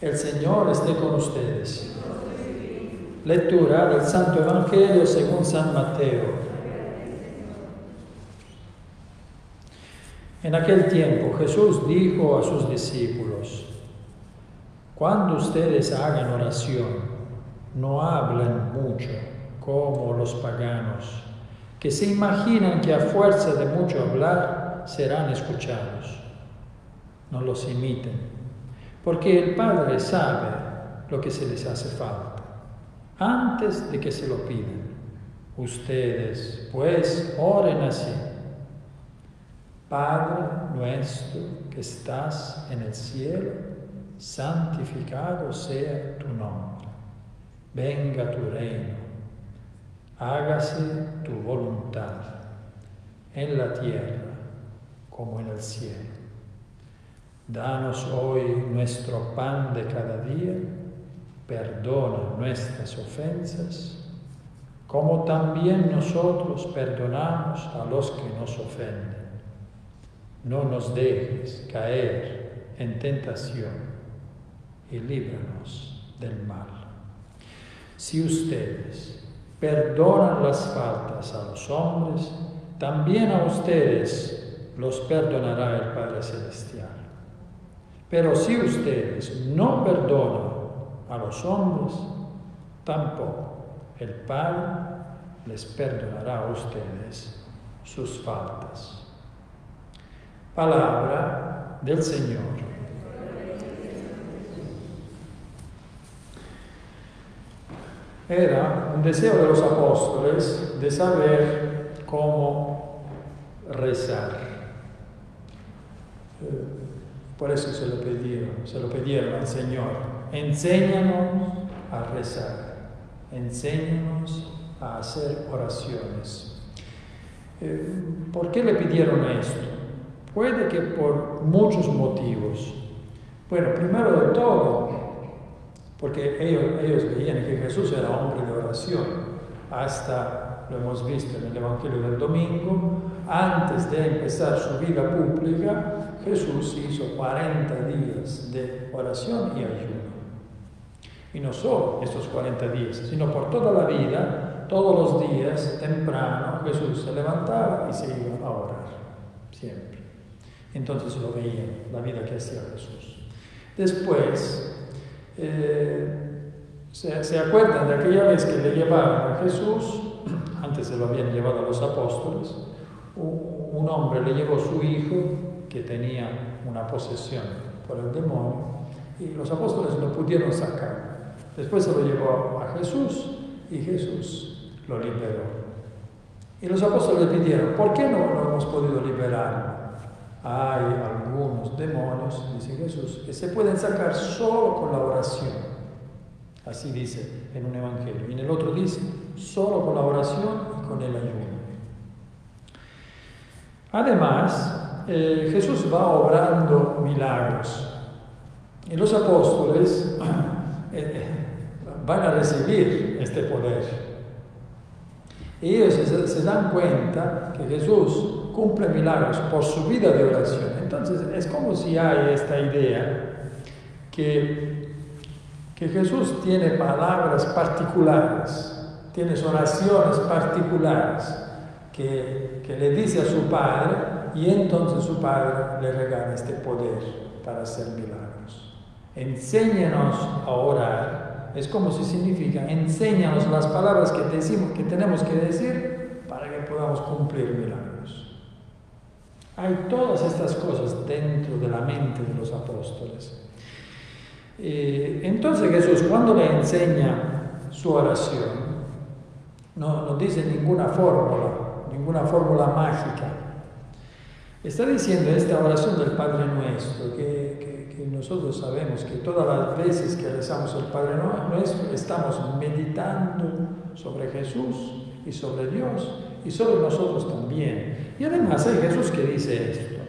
El Señor esté con ustedes. Lectura del Santo Evangelio según San Mateo. En aquel tiempo Jesús dijo a sus discípulos, cuando ustedes hagan oración, no hablen mucho como los paganos, que se imaginan que a fuerza de mucho hablar serán escuchados. No los imiten, porque el Padre sabe lo que se les hace falta, antes de que se lo pidan. Ustedes, pues, oren así. Padre nuestro que estás en el cielo, santificado sea tu nombre. Venga tu reino. Hágase tu voluntad en la tierra como en el cielo. Danos hoy nuestro pan de cada día. Perdona nuestras ofensas, como también nosotros perdonamos a los que nos ofenden no nos dejes caer en tentación y líbranos del mal. Si ustedes perdonan las faltas a los hombres, también a ustedes los perdonará el Padre Celestial. Pero si ustedes no perdonan a los hombres, tampoco el Padre les perdonará a ustedes sus faltas. Palabra del Señor. Era un deseo de los apóstoles de saber cómo rezar. Por eso se lo pidieron, se lo pidieron al Señor. Enséñanos a rezar, enséñanos a hacer oraciones. Eh, ¿Por qué le pidieron esto? Puede que por muchos motivos. Bueno, primero de todo, porque ellos, ellos veían que Jesús era hombre de oración. Hasta lo hemos visto en el Evangelio del domingo, antes de empezar su vida pública, Jesús hizo 40 días de oración y ayuno. Y no solo estos 40 días, sino por toda la vida, todos los días, temprano, Jesús se levantaba y se iba a orar, siempre. Entonces lo veían, la vida que hacía Jesús. Después, eh, se, acuerdan de aquella vez que le llevaron a Jesús, antes se lo habían llevado a los apóstoles, un, hombre le llevó su hijo que tenía una posesión por el demonio y los apóstoles lo pudieron sacar. Después se lo llevó a Jesús y Jesús lo liberó. Y los apóstoles le pidieron, ¿por qué no lo hemos podido liberar? hay algunos demonios, dice Jesús, que se pueden sacar solo con la oración. Así dice en un evangelio. Y en el otro dice, solo con la oración y con el ayuno. Además, eh, Jesús va obrando milagros. Y los apóstoles eh, eh, van a recibir este poder. Y ellos se dan cuenta que Jesús cumple milagros por su vida de oración. Entonces es como si hay esta idea que, que Jesús tiene palabras particulares, tiene oraciones particulares que, le dice a su Padre y entonces su Padre le regala este poder para hacer milagros. Enséñanos a orar. Es como si significa, enséñanos las palabras que, decimos, que tenemos que decir para que podamos cumplir milagros. Hay todas estas cosas dentro de la mente de los apóstoles. Eh, entonces Jesús cuando le enseña su oración, no, no dice ninguna fórmula, ninguna fórmula mágica. Está diciendo esta oración del Padre Nuestro, que, nosotros sabemos que todas las veces que rezamos el Padre Nuestro estamos meditando sobre Jesús y sobre Dios y sobre nosotros también. Y además hay Jesús que dice esto.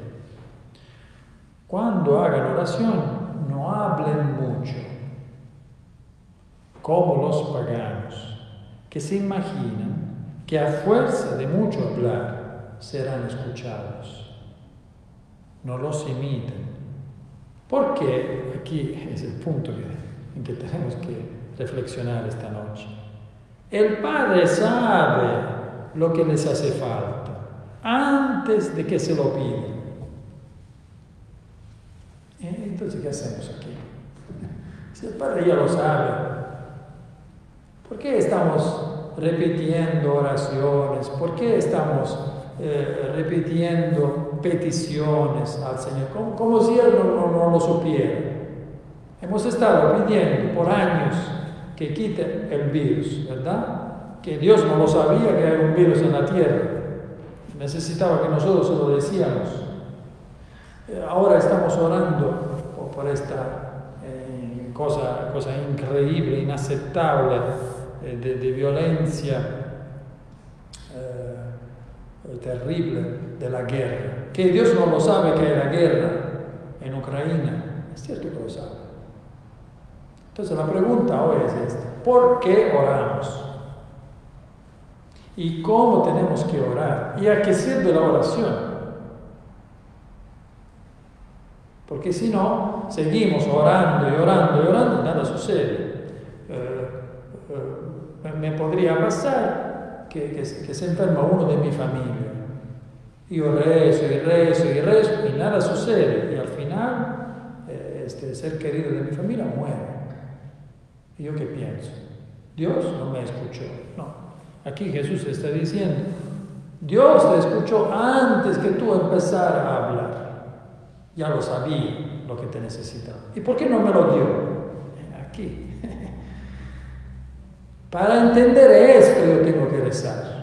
Cuando hagan oración, no hablen mucho, como los paganos, que se imaginan que a fuerza de mucho hablar serán escuchados. No los imiten, Porque aquí es el punto en que tenemos que reflexionar esta noche. El Padre sabe lo que les hace falta antes de que se lo piden. ¿Eh? Entonces, ¿qué hacemos aquí? Si el Padre ya lo sabe, ¿por qué estamos repitiendo oraciones? ¿Por qué estamos eh, repitiendo peticiones al Señor? Como, si Él no, no lo supiera. Hemos estado pidiendo por años que quite el virus, ¿verdad? Que Dios no lo sabía que hay un virus en la tierra. Necesitaba que nosotros se lo decíamos. Eh, ahora estamos orando por esta eh, cosa, cosa, increíble, inaceptable eh, de, violencia terrible de la guerra. Que Dios no lo sabe que hay la guerra en Ucrania. Es cierto que lo sabe. Entonces la pregunta hoy es esta. ¿Por qué oramos? ¿Y cómo tenemos que orar? ¿Y a qué sirve la oración? Porque si no, seguimos orando y orando y orando y nada sucede. Eh, eh, me podría pasar que, que, se enferma uno de mi familia. Yo rezo y rezo y rezo y nada sucede. Y al final, eh, este ser querido de mi familia muere. ¿Y yo qué pienso? Dios no me escuchó. No. Aquí Jesús está diciendo, Dios te escuchó antes que tú empezaras a hablar. Ya lo sabía lo que te necesitaba. ¿Y por qué no me lo dio? Aquí. Para entender esto yo tengo que rezar.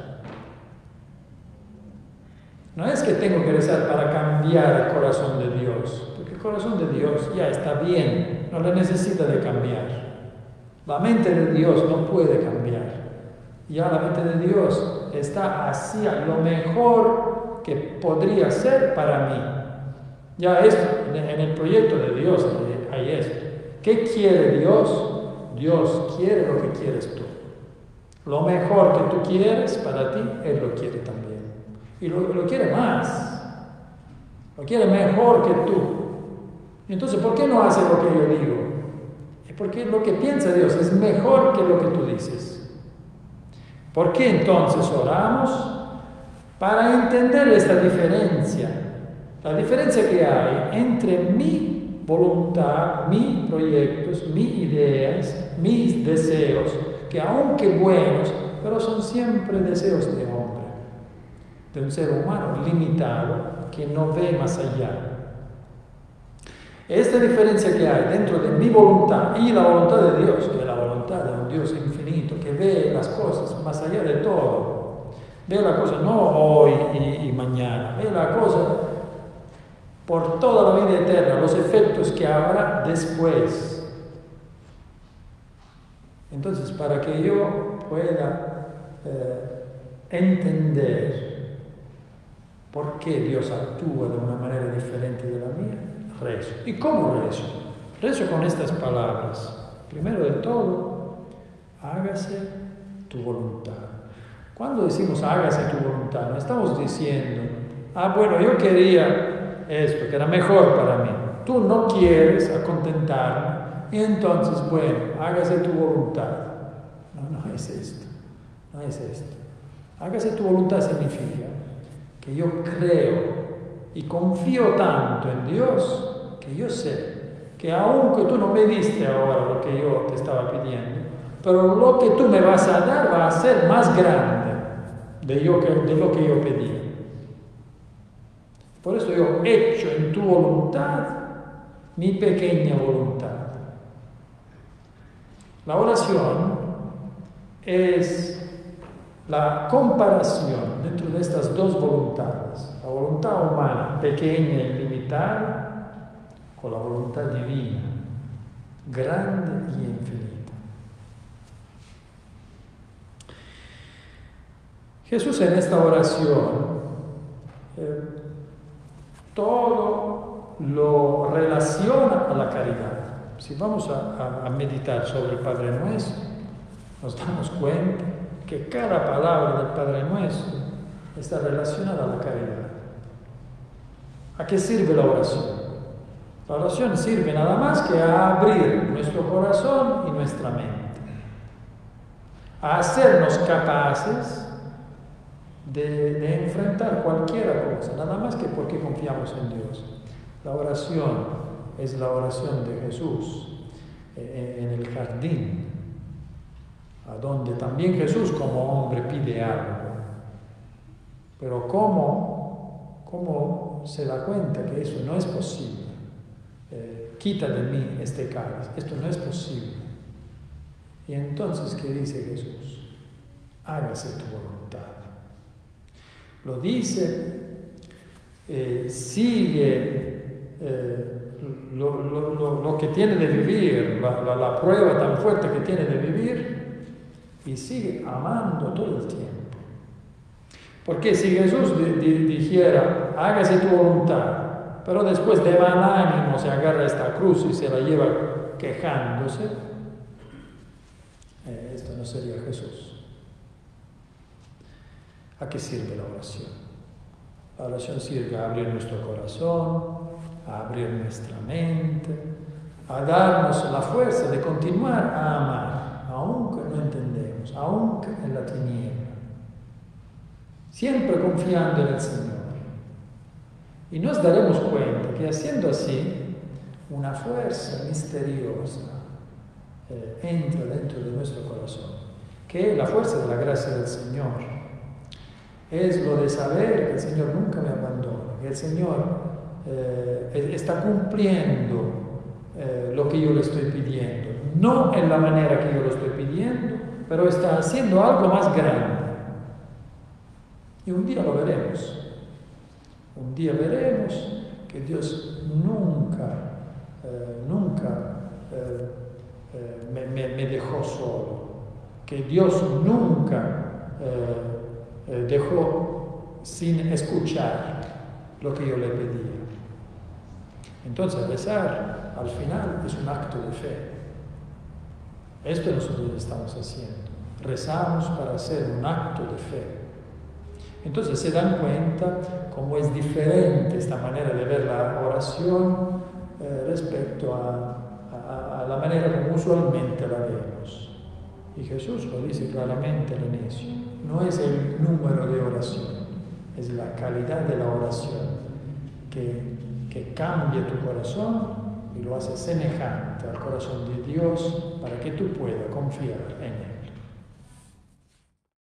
No es que tengo que rezar para cambiar el corazón de Dios, porque el corazón de Dios ya está bien, no le necesita de cambiar. La mente de Dios no puede cambiar. Ya la mente de Dios está hacia lo mejor que podría ser para mí. Ya esto, en el proyecto de Dios hay esto. ¿Qué quiere Dios? Dios quiere lo que quieres tú. Lo mejor que tú quieres para ti, Él lo quiere también. Y lo, lo quiere más. Lo quiere mejor que tú. Entonces, ¿por qué no hace lo que yo digo? Porque lo que piensa Dios es mejor que lo que tú dices. ¿Por qué entonces oramos? Para entender esta diferencia. La diferencia que hay entre mi voluntad, mis proyectos, mis ideas, mis deseos, que aunque buenos, pero son siempre deseos de hombre, de un ser humano limitado que no ve más allá. Esta diferencia que hay dentro de mi voluntad y la voluntad de Dios, que es la voluntad de un Dios infinito, que ve las cosas más allá de todo, ve la cosa no hoy y, mañana, ve la cosa por toda la vida eterna, los efectos que habrá después. Entonces, para que yo pueda eh, entender por qué Dios actúa de una manera diferente de la mía, rezo. ¿Y cómo rezo? Rezo con estas palabras. Primero de todo, hágase tu voluntad. Cuando decimos hágase tu voluntad, no estamos diciendo, ah, bueno, yo quería esto, que era mejor para mí. Tú no quieres acontentarme, entonces, bueno, hágase tu voluntad. No, no es esto. No es esto. Hágase tu voluntad significa que yo creo y confío tanto en Dios que yo sé que aunque tú no me diste ahora lo que yo te estaba pidiendo, pero lo que tú me vas a dar va a ser más grande de, de lo que yo pedí. Por eso yo hecho en tu voluntad mi pequeña voluntad. La oración es la comparación dentro de estas dos voluntades, la voluntad humana pequeña y limitada con la voluntad divina, grande y infinita. Jesús en esta oración eh, todo lo relaciona a la caridad. Si vamos a, meditar sobre el Padre Nuestro, nos damos cuenta que cada palabra del Padre Nuestro está relacionada a la caridad. ¿A qué sirve la oración? La oración sirve nada más que a abrir nuestro corazón y nuestra mente, a hacernos capaces de, enfrentar cualquier cosa, nada más que porque confiamos en Dios. La oración es la oración de Jesús eh, en el jardín, a donde también Jesús como hombre pide algo. Pero ¿cómo, cómo se da cuenta que eso no es posible? Eh, quita de mí este cáliz, esto no es posible. Y entonces, ¿qué dice Jesús? Hágase tu voluntad. Lo dice, eh, sigue eh, lo, que tiene de vivir, la prueba tan fuerte que tiene de vivir, y sigue amando todo el tiempo. Porque si Jesús dijera, hágase tu voluntad, pero después de mal ánimo se agarra esta cruz y se la lleva quejándose, eh, esto no sería Jesús. ¿A qué sirve la oración? La oración sirve a abrir nuestro corazón, a abrir nuestra mente, a darnos la fuerza de continuar a amar, aunque no entendemos, aunque en la tiniebla siempre confiando en el Señor. Y nos daremos cuenta que haciendo así, una fuerza misteriosa eh, entra dentro de nuestro corazón, que es la fuerza de la gracia del Señor. Es lo de saber que el Señor nunca me abandona, que el Señor eh, está cumpliendo eh, lo que yo le estoy pidiendo. No en la manera que yo lo estoy pidiendo, pero está haciendo algo más grande. Y un día lo veremos. Un día veremos que Dios nunca, eh, nunca me, dejó solo, que Dios nunca dejó sin escuchar lo que yo le pedía. Entonces rezar al final es un acto de fe. Esto nosotros estamos haciendo. Rezamos para hacer un acto de fe. Entonces se dan cuenta cómo es diferente esta manera de ver la oración eh, respecto a, la manera como usualmente la vemos. Y Jesús lo dice claramente al inicio, no es el número de oración, es la calidad de la oración que, que cambia tu corazón y lo hace semejante al corazón de Dios para que tú puedas confiar en Él.